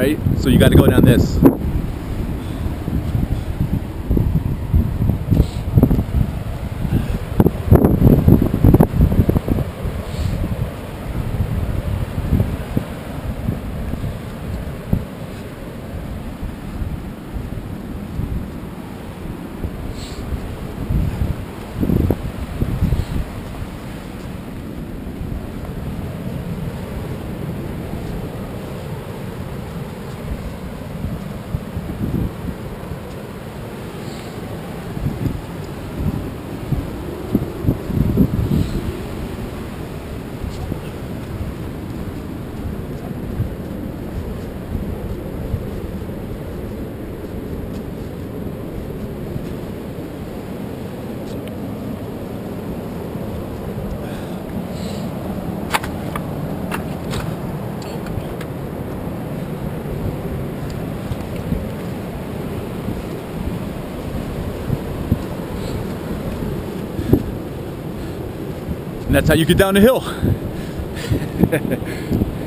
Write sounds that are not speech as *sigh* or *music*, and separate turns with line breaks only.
right? So you got to go down this. And that's how you get down the hill. *laughs*